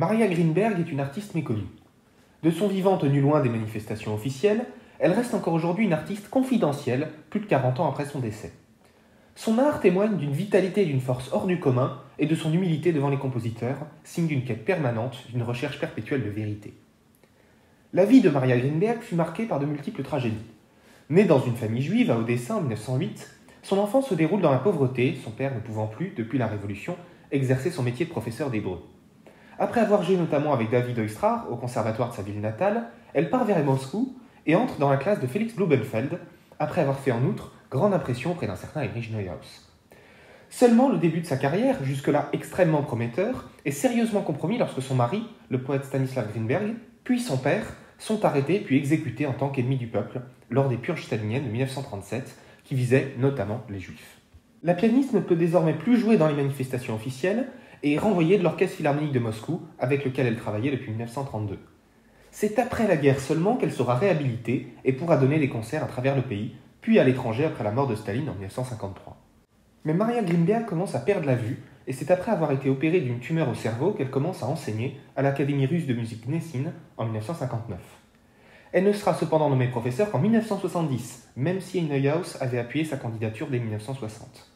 Maria Greenberg est une artiste méconnue. De son vivant tenue loin des manifestations officielles, elle reste encore aujourd'hui une artiste confidentielle, plus de 40 ans après son décès. Son art témoigne d'une vitalité et d'une force hors du commun et de son humilité devant les compositeurs, signe d'une quête permanente, d'une recherche perpétuelle de vérité. La vie de Maria Greenberg fut marquée par de multiples tragédies. Née dans une famille juive à Odessa en 1908, son enfance se déroule dans la pauvreté, son père ne pouvant plus, depuis la Révolution, exercer son métier de professeur d'hébreu. Après avoir joué notamment avec David Oistrakh au conservatoire de sa ville natale, elle part vers Moscou et entre dans la classe de Félix Blumenfeld, après avoir fait en outre grande impression auprès d'un certain Erich Neuhaus. Seulement le début de sa carrière, jusque-là extrêmement prometteur, est sérieusement compromis lorsque son mari, le poète Stanislav Greenberg, puis son père, sont arrêtés puis exécutés en tant qu'ennemis du peuple lors des purges staliniennes de 1937 qui visaient notamment les juifs. La pianiste ne peut désormais plus jouer dans les manifestations officielles et renvoyée de l'Orchestre philharmonique de Moscou, avec lequel elle travaillait depuis 1932. C'est après la guerre seulement qu'elle sera réhabilitée et pourra donner des concerts à travers le pays, puis à l'étranger après la mort de Staline en 1953. Mais Maria Grimberg commence à perdre la vue, et c'est après avoir été opérée d'une tumeur au cerveau qu'elle commence à enseigner à l'Académie russe de musique Gnessine en 1959. Elle ne sera cependant nommée professeure qu'en 1970, même si Neuhaus avait appuyé sa candidature dès 1960.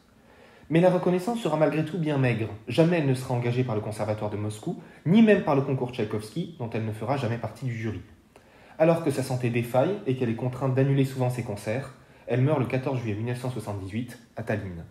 Mais la reconnaissance sera malgré tout bien maigre. Jamais elle ne sera engagée par le Conservatoire de Moscou, ni même par le concours Tchaïkovski, dont elle ne fera jamais partie du jury. Alors que sa santé défaille et qu'elle est contrainte d'annuler souvent ses concerts, elle meurt le 14 juillet 1978 à Tallinn.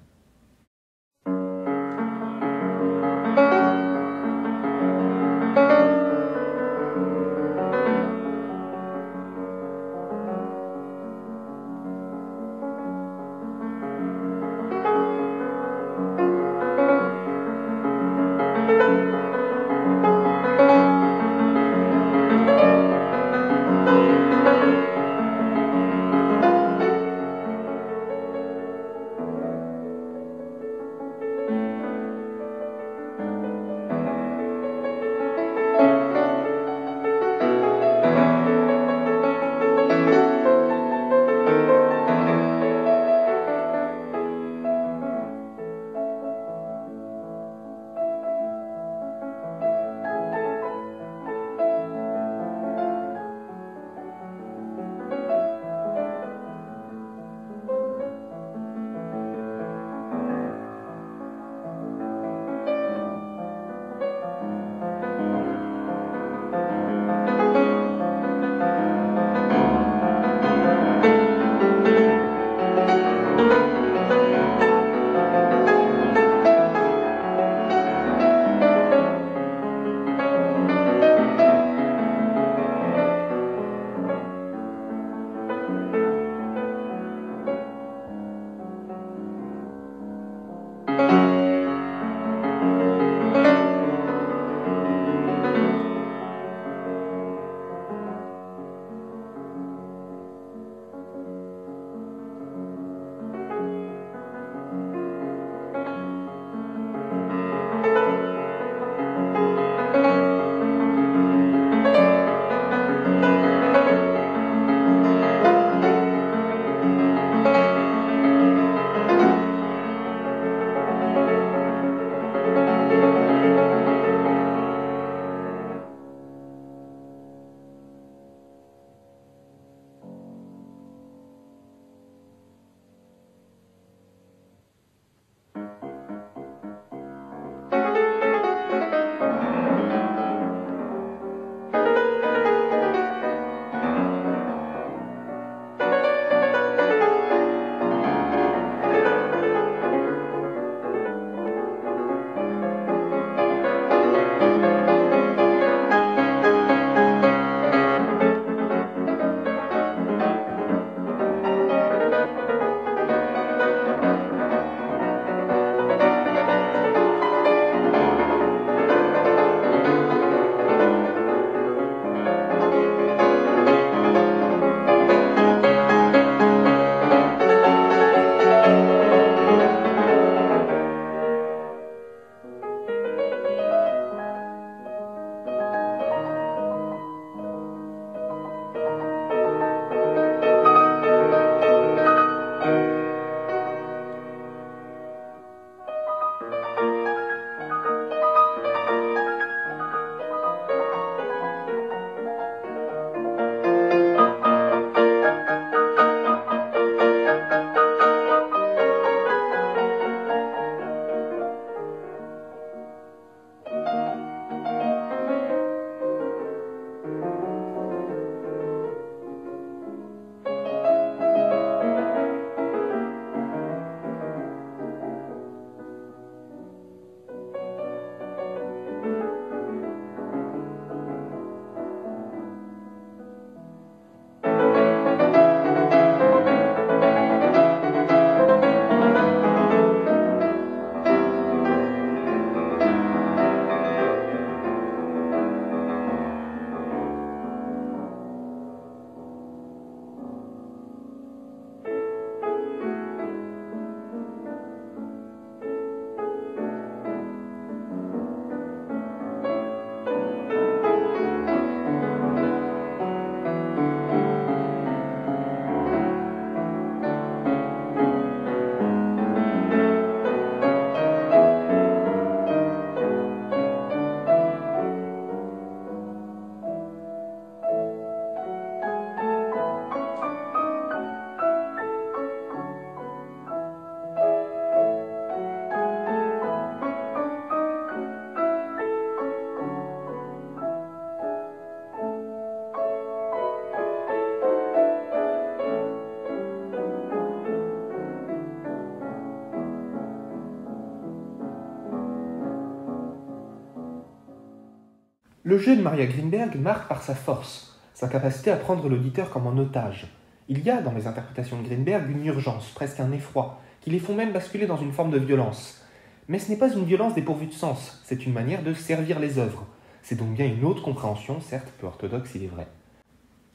Le jeu de Maria Greenberg marque par sa force, sa capacité à prendre l'auditeur comme en otage. Il y a dans les interprétations de Greenberg une urgence, presque un effroi, qui les font même basculer dans une forme de violence. Mais ce n'est pas une violence dépourvue de sens, c'est une manière de servir les œuvres. C'est donc bien une autre compréhension, certes peu orthodoxe il est vrai.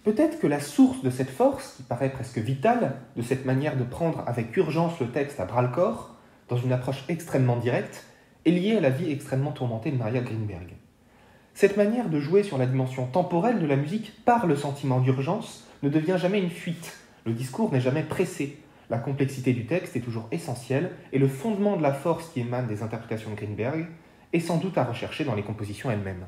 Peut-être que la source de cette force, qui paraît presque vitale, de cette manière de prendre avec urgence le texte à bras-le-corps, dans une approche extrêmement directe, est liée à la vie extrêmement tourmentée de Maria Greenberg. Cette manière de jouer sur la dimension temporelle de la musique par le sentiment d'urgence ne devient jamais une fuite. Le discours n'est jamais pressé. La complexité du texte est toujours essentielle et le fondement de la force qui émane des interprétations de Greenberg est sans doute à rechercher dans les compositions elles-mêmes.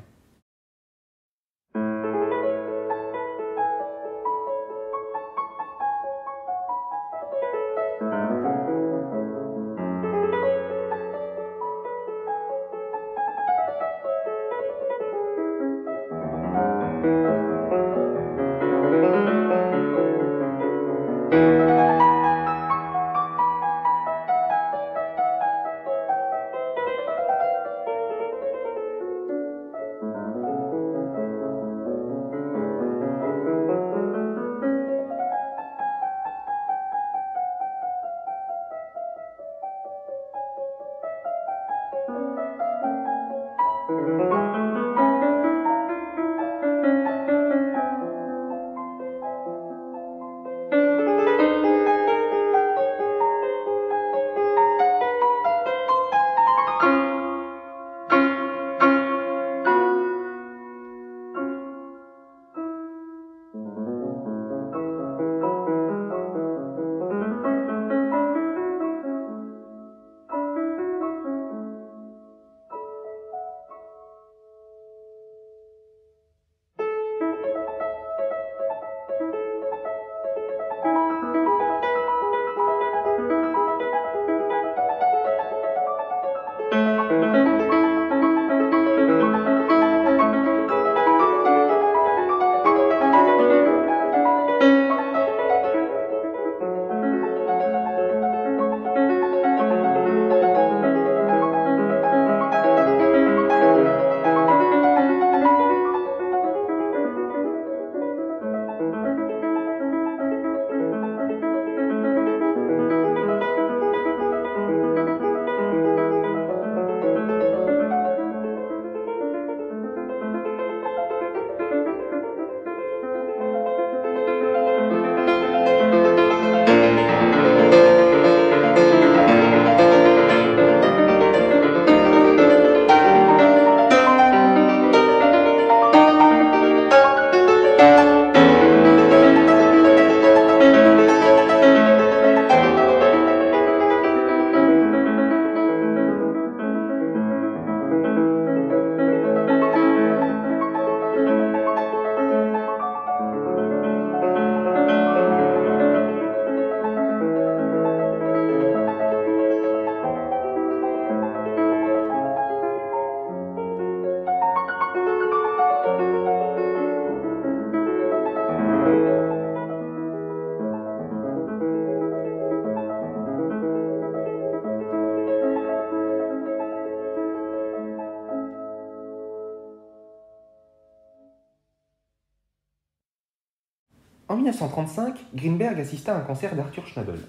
1935, Greenberg assista à un concert d'Arthur Schnabel.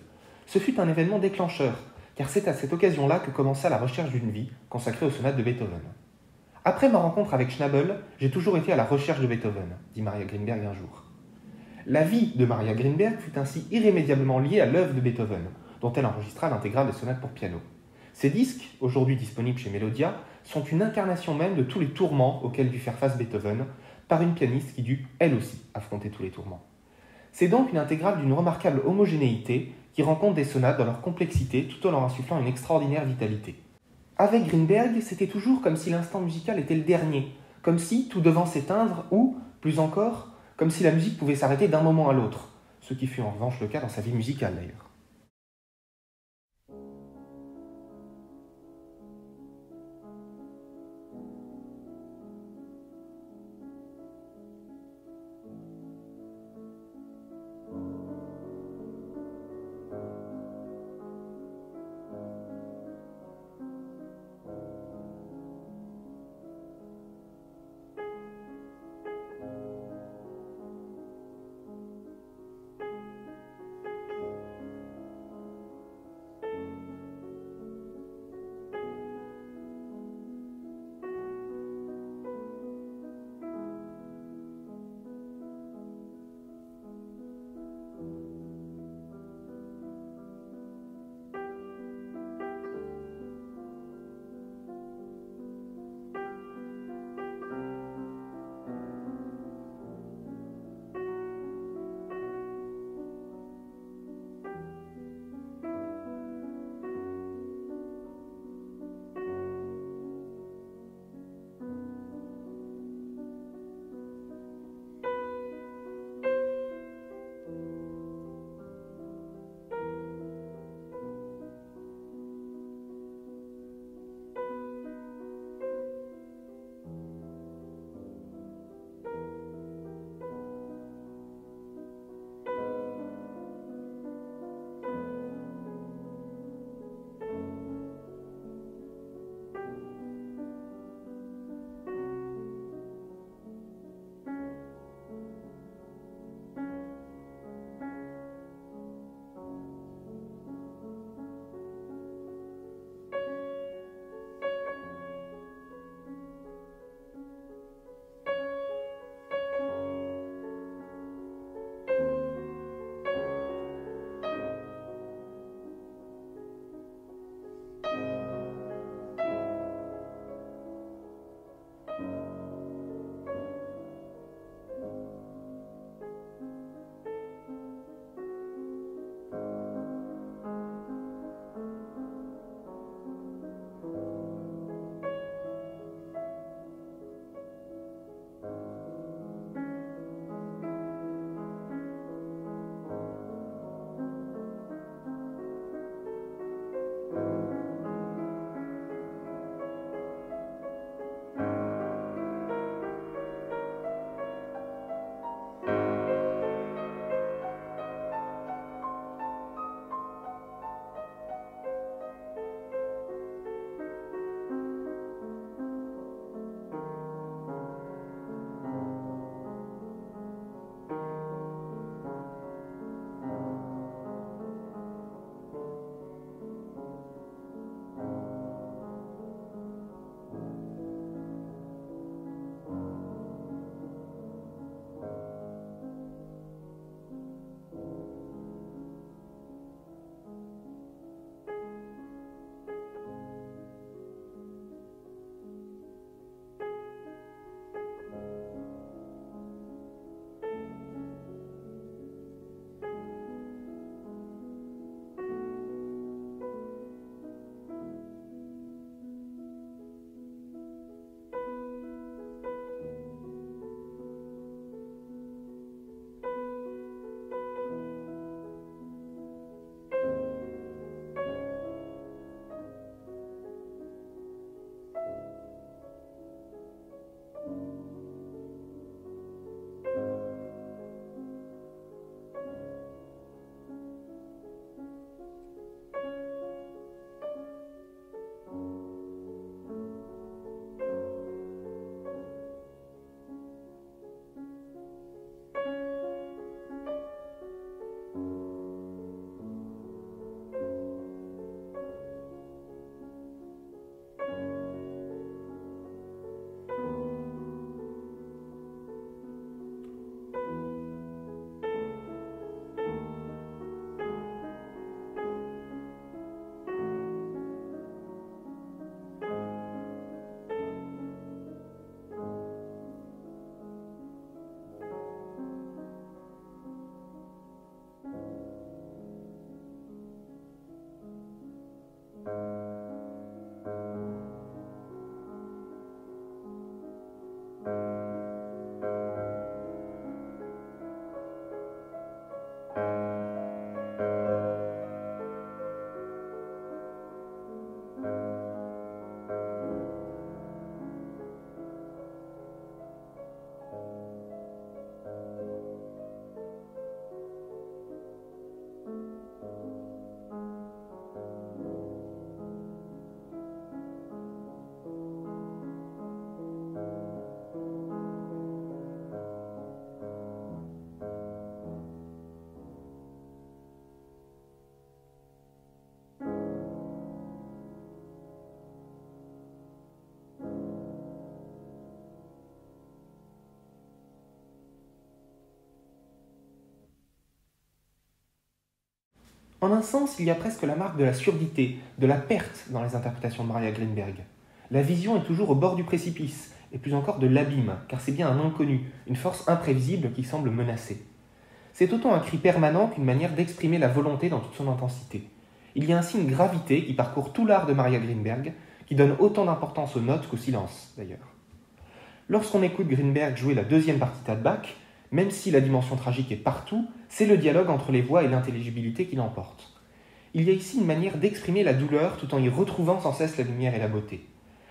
Ce fut un événement déclencheur, car c'est à cette occasion-là que commença la recherche d'une vie consacrée aux sonates de Beethoven. Après ma rencontre avec Schnabel, j'ai toujours été à la recherche de Beethoven, dit Maria Greenberg un jour. La vie de Maria Greenberg fut ainsi irrémédiablement liée à l'œuvre de Beethoven, dont elle enregistra l'intégrale des sonates pour piano. Ces disques, aujourd'hui disponibles chez Melodia, sont une incarnation même de tous les tourments auxquels dut faire face Beethoven, par une pianiste qui dut, elle aussi, affronter tous les tourments. C'est donc une intégrale d'une remarquable homogénéité qui rend compte des sonates dans leur complexité tout en leur insufflant une extraordinaire vitalité. Avec Greenberg, c'était toujours comme si l'instant musical était le dernier, comme si tout devant s'éteindre ou, plus encore, comme si la musique pouvait s'arrêter d'un moment à l'autre, ce qui fut en revanche le cas dans sa vie musicale d'ailleurs. En un sens, il y a presque la marque de la surdité, de la perte dans les interprétations de Maria Greenberg. La vision est toujours au bord du précipice, et plus encore de l'abîme, car c'est bien un inconnu, une force imprévisible qui semble menacer. C'est autant un cri permanent qu'une manière d'exprimer la volonté dans toute son intensité. Il y a ainsi une gravité qui parcourt tout l'art de Maria Greenberg, qui donne autant d'importance aux notes qu'au silence, d'ailleurs. Lorsqu'on écoute Greenberg jouer la deuxième partie de Bach, même si la dimension tragique est partout, c'est le dialogue entre les voix et l'intelligibilité qui l'emporte. Il y a ici une manière d'exprimer la douleur tout en y retrouvant sans cesse la lumière et la beauté.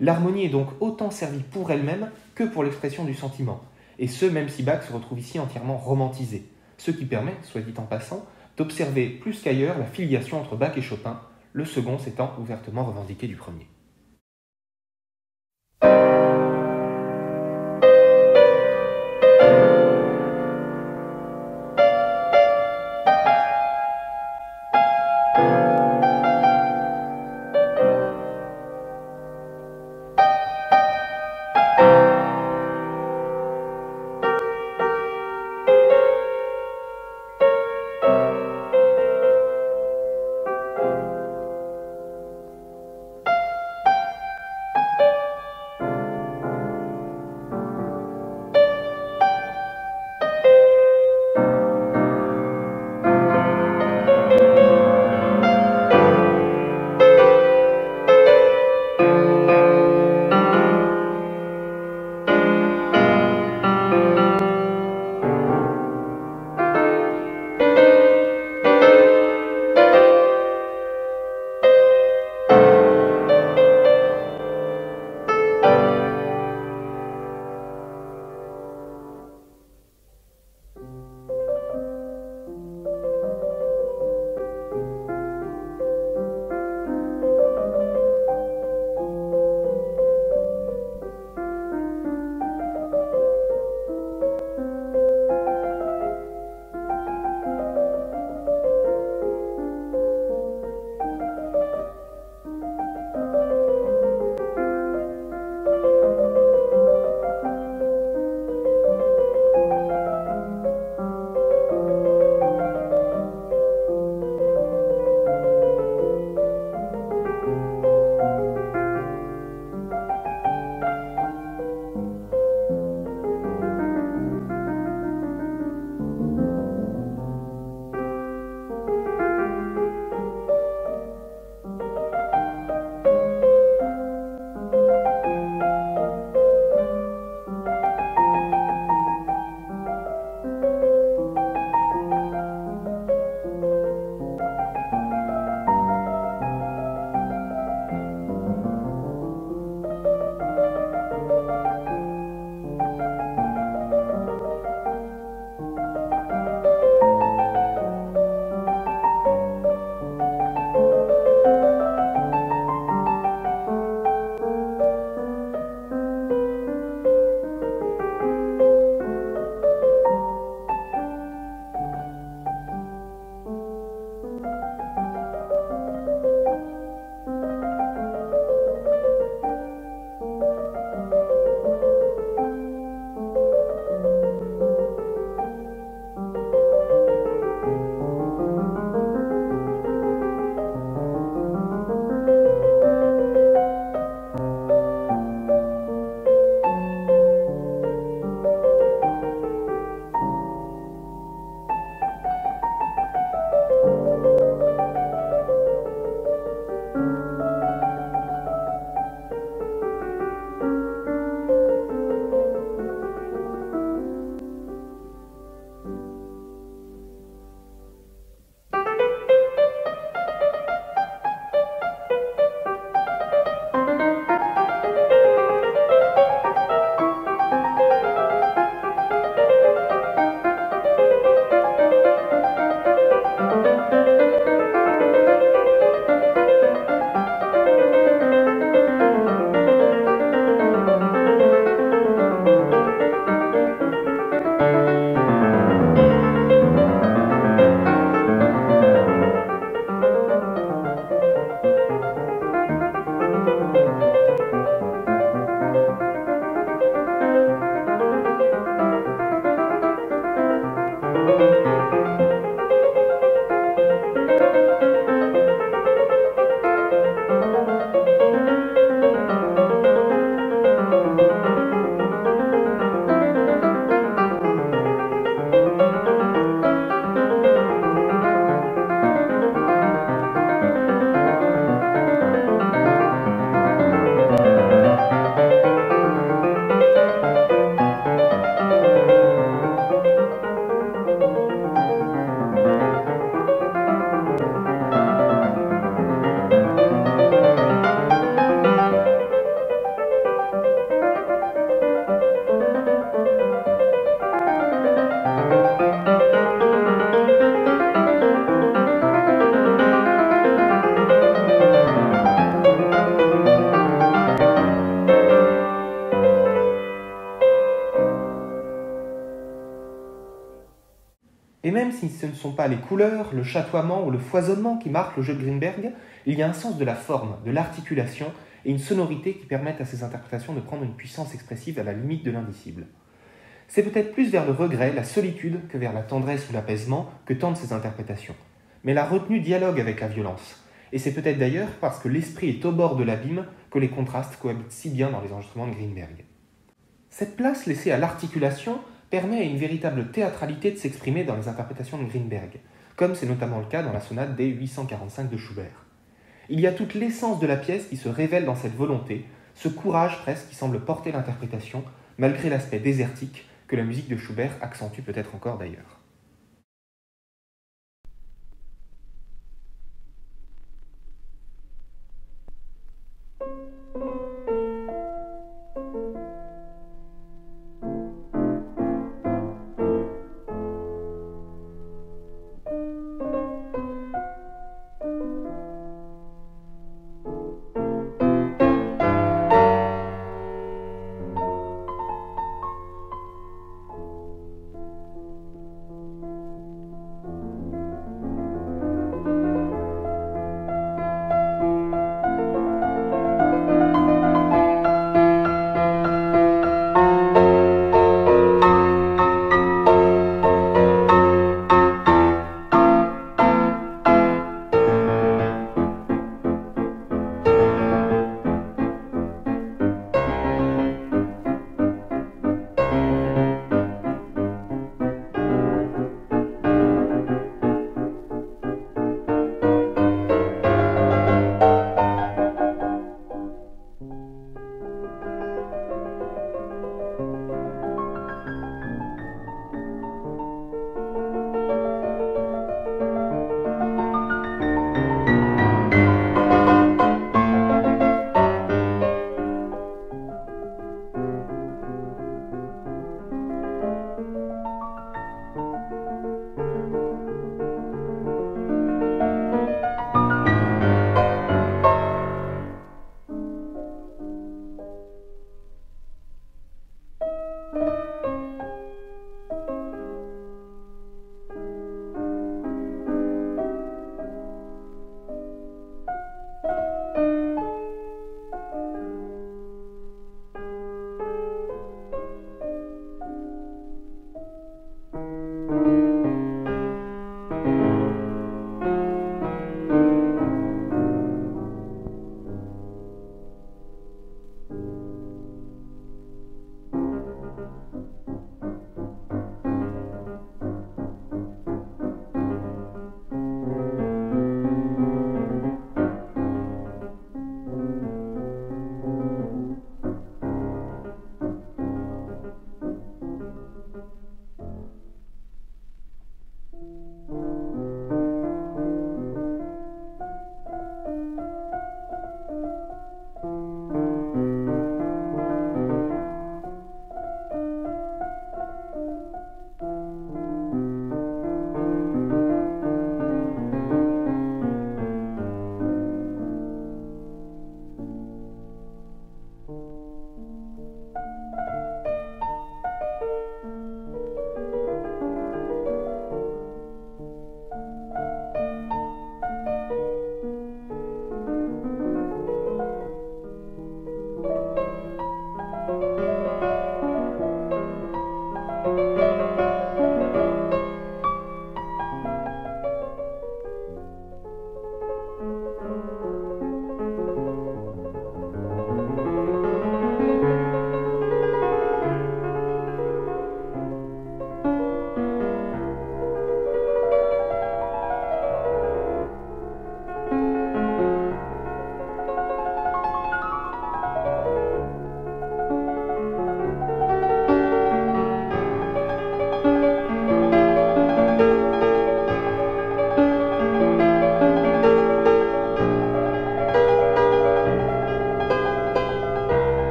L'harmonie est donc autant servie pour elle-même que pour l'expression du sentiment, et ce même si Bach se retrouve ici entièrement romantisé, ce qui permet, soit dit en passant, d'observer plus qu'ailleurs la filiation entre Bach et Chopin, le second s'étant ouvertement revendiqué du premier. Sont pas les couleurs, le chatoiement ou le foisonnement qui marquent le jeu de Greenberg, il y a un sens de la forme, de l'articulation et une sonorité qui permettent à ces interprétations de prendre une puissance expressive à la limite de l'indicible. C'est peut-être plus vers le regret, la solitude, que vers la tendresse ou l'apaisement que tendent ces interprétations. Mais la retenue dialogue avec la violence. Et c'est peut-être d'ailleurs parce que l'esprit est au bord de l'abîme que les contrastes cohabitent si bien dans les enregistrements de Greenberg. Cette place laissée à l'articulation permet à une véritable théâtralité de s'exprimer dans les interprétations de Greenberg, comme c'est notamment le cas dans la sonate des 845 de Schubert. Il y a toute l'essence de la pièce qui se révèle dans cette volonté, ce courage presque qui semble porter l'interprétation, malgré l'aspect désertique que la musique de Schubert accentue peut-être encore d'ailleurs.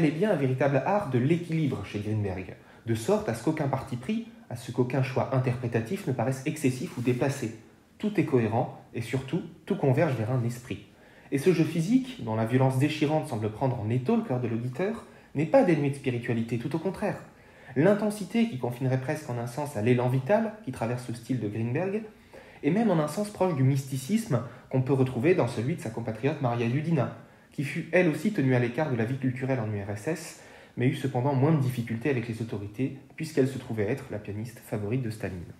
Et bien un véritable art de l'équilibre chez Greenberg, de sorte à ce qu'aucun parti pris, à ce qu'aucun choix interprétatif ne paraisse excessif ou déplacé. Tout est cohérent et surtout tout converge vers un esprit. Et ce jeu physique, dont la violence déchirante semble prendre en étau le cœur de l'auditeur, n'est pas dénué de spiritualité, tout au contraire. L'intensité qui confinerait presque en un sens à l'élan vital qui traverse le style de Greenberg, et même en un sens proche du mysticisme qu'on peut retrouver dans celui de sa compatriote Maria Yudina, qui fut elle aussi tenue à l'écart de la vie culturelle en URSS, mais eut cependant moins de difficultés avec les autorités, puisqu'elle se trouvait être la pianiste favorite de Staline.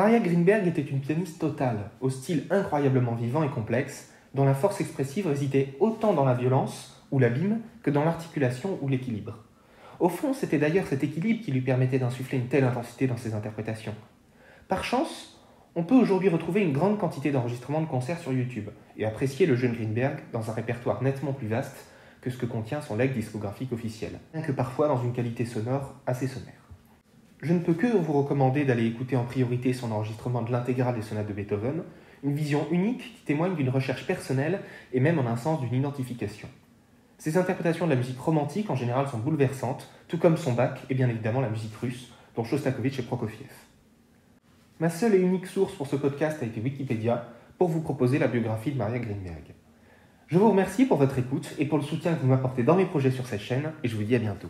Maria Greenberg était une pianiste totale, au style incroyablement vivant et complexe, dont la force expressive résidait autant dans la violence ou l'abîme que dans l'articulation ou l'équilibre. Au fond, c'était d'ailleurs cet équilibre qui lui permettait d'insuffler une telle intensité dans ses interprétations. Par chance, on peut aujourd'hui retrouver une grande quantité d'enregistrements de concerts sur YouTube et apprécier le jeune Greenberg dans un répertoire nettement plus vaste que ce que contient son legs discographique officiel, bien que parfois dans une qualité sonore assez sommaire. Je ne peux que vous recommander d'aller écouter en priorité son enregistrement de l'intégrale des sonates de Beethoven, une vision unique qui témoigne d'une recherche personnelle et même en un sens d'une identification. Ses interprétations de la musique romantique en général sont bouleversantes, tout comme son bac et bien évidemment la musique russe, dont Shostakovich et Prokofiev. Ma seule et unique source pour ce podcast a été Wikipédia, pour vous proposer la biographie de Maria Greenberg. Je vous remercie pour votre écoute et pour le soutien que vous m'apportez dans mes projets sur cette chaîne, et je vous dis à bientôt.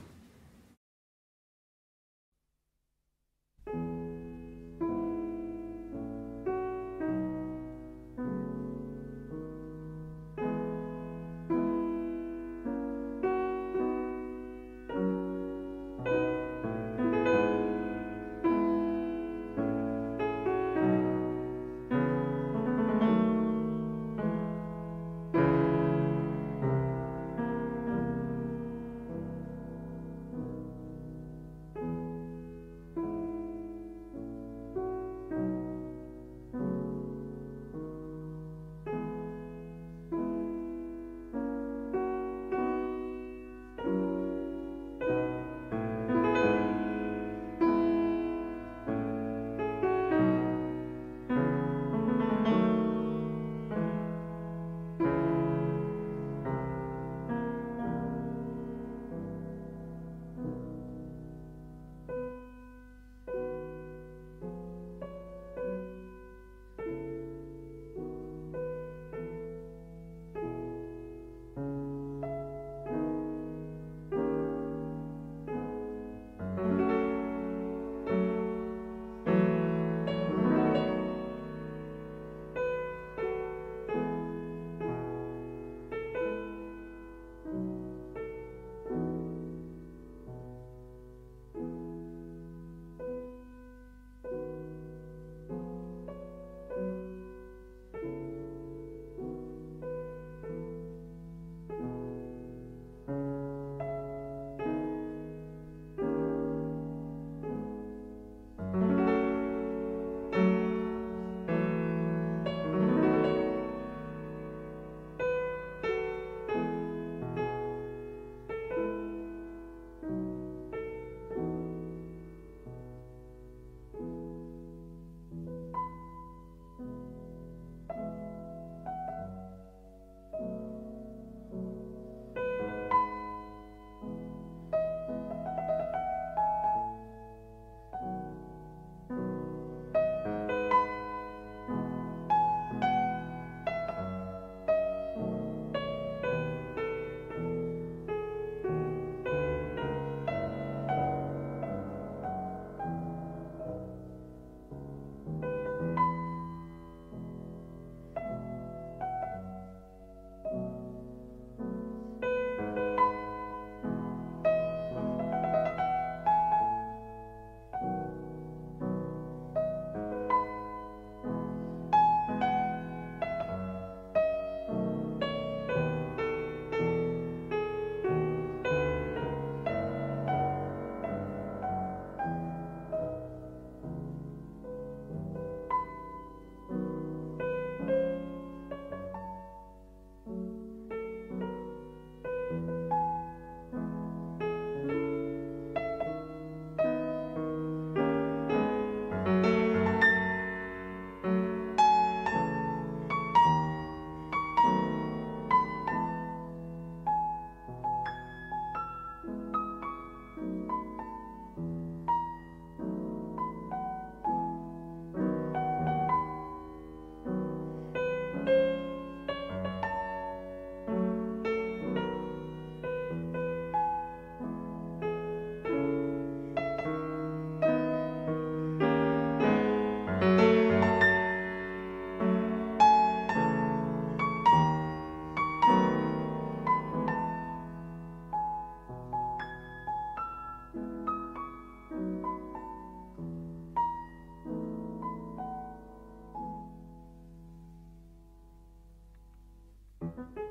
Thank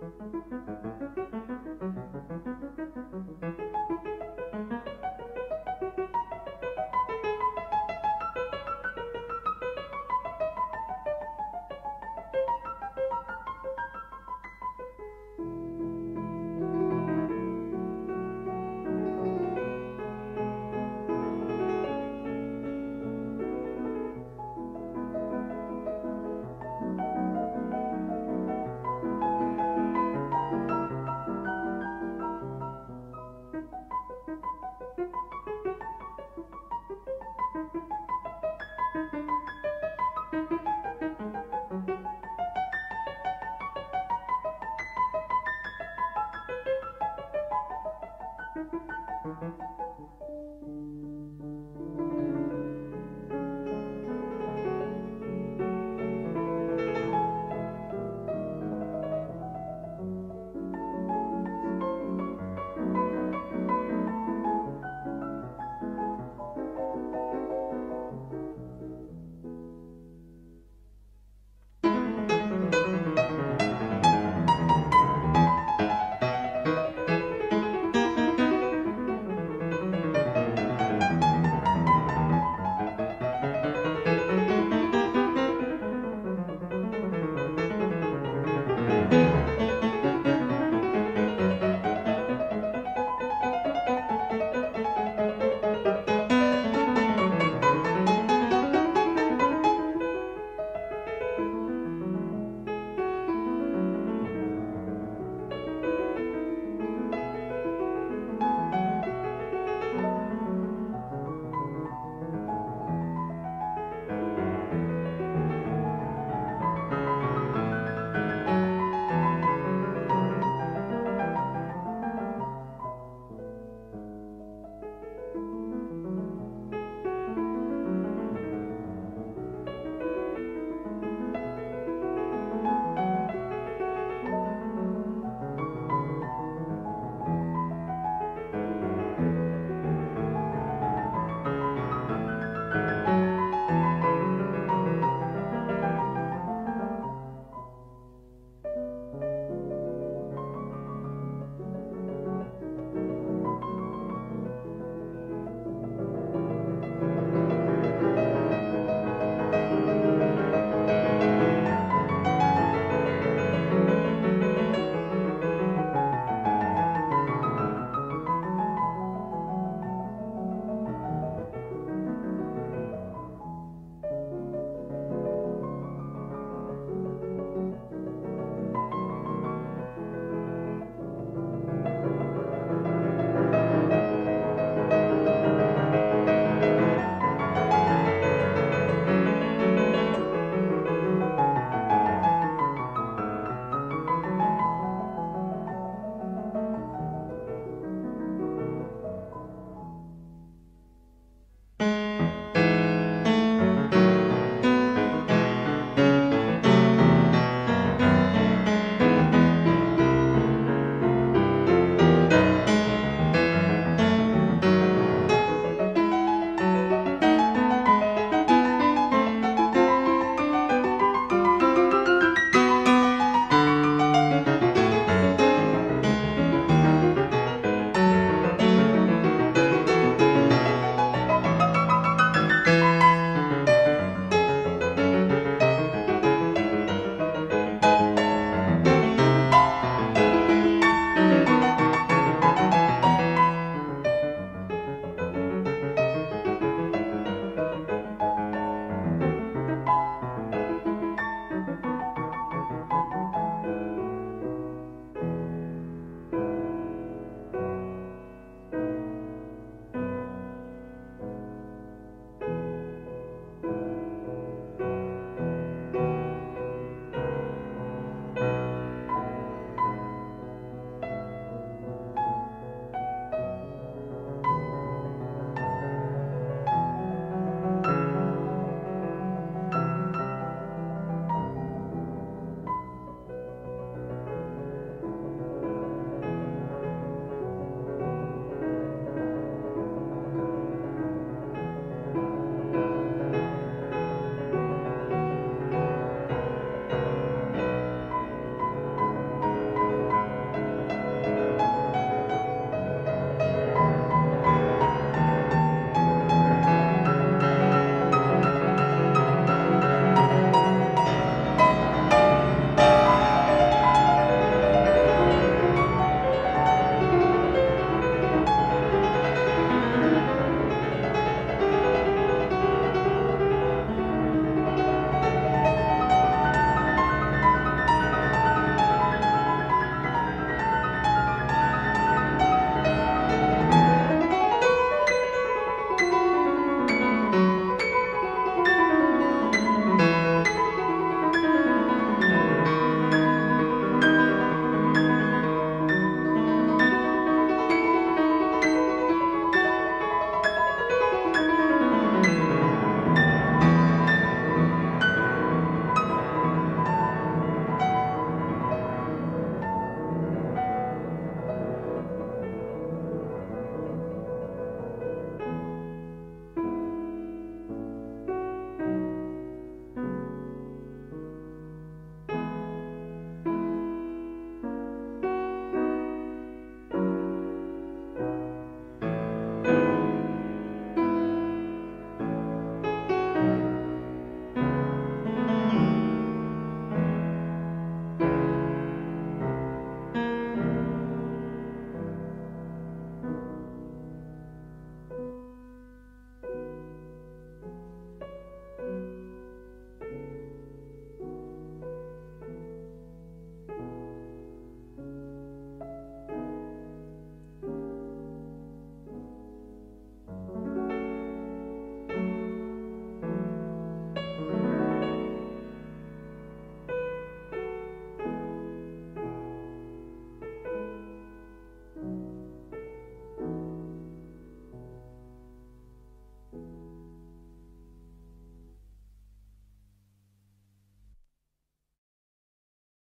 you.